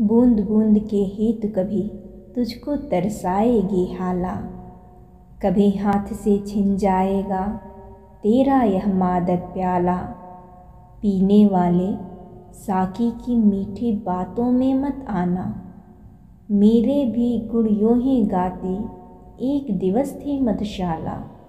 बूंद बूंद के हेतु कभी तुझको तरसाएगी हाला। कभी हाथ से छिन जाएगा तेरा यह मादक प्याला। पीने वाले साकी की मीठी बातों में मत आना। मेरे भी गुड़ यों ही गाती, एक दिवस थी मधुशाला।